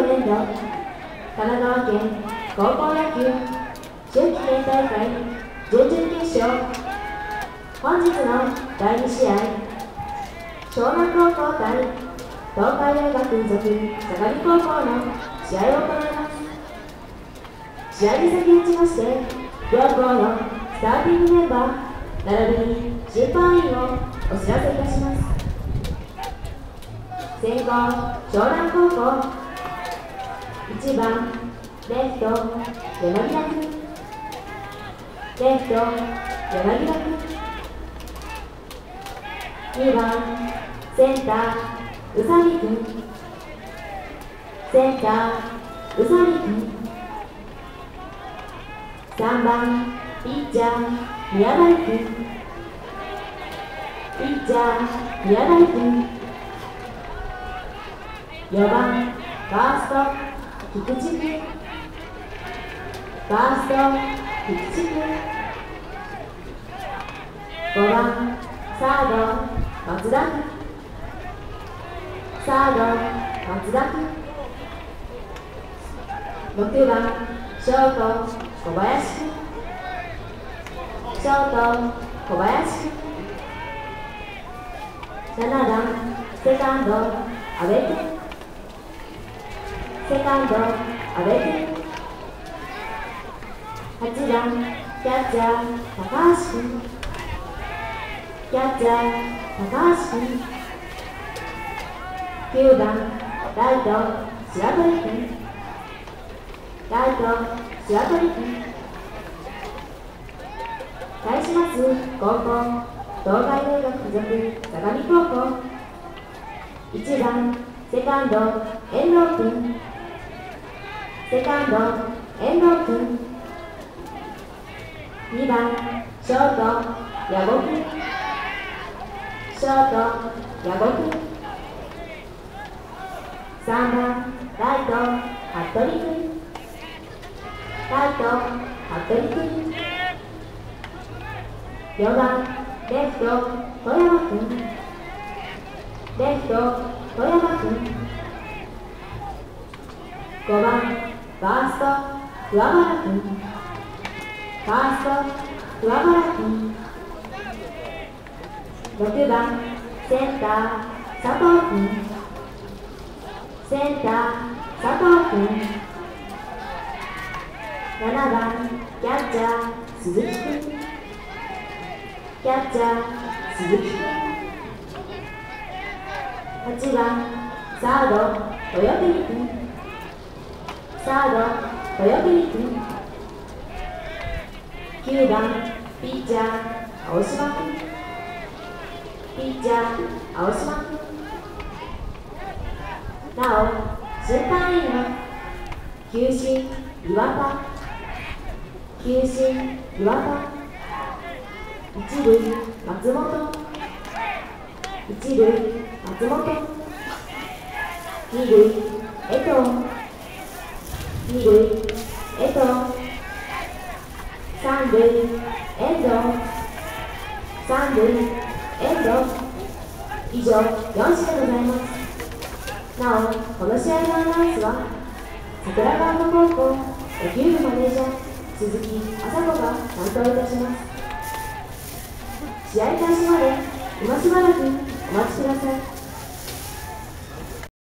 4年度神奈川県高校野球春季県大会準々決勝本日の第2試合湘南高校対東海大学附属相模高校の試合を行います試合に先立ちまして両校のスターティングメンバー並びに審判員をお知らせいたします。先攻湘南高校1番レフト柳田君レフト柳田君2番センター宇佐美君センター宇佐美君3番ピッチャー宮台君ピッチャー宮台君4番ファースト菊池君ファースト菊池君5番サード松田君サード松田君6番ショート小林君ショート小林君7番セカンド阿部君セカンド阿部君8番キャッチャー高橋君キャッチャー高橋君9番ライト白鳥君ライト白鳥君対します高校東海大学附属相模高校1番セカンド遠藤君セカンド遠藤君2番ショート矢後君ショート矢後君3番ライト服部君ライト服部君4番レフト富山君レフト富山君5番ファースト桑原君ファースト桑原君。6番センター佐藤君センター佐藤君。7番キャッチャー鈴木君。キャッチャー鈴木君8番サード豊国君。サード豊国君9番ピッチャー青島君ピッチャー青島君なお審判員は球審岩田球審岩田一塁松本。一塁松本。二塁江藤。二塁江藤三塁遠藤三塁遠藤以上4試でございますなおこの試合のアナウンスは桜川高校野球部マネージャー鈴木麻子が担当いたします。試合開始まで今しばらくお待ちください。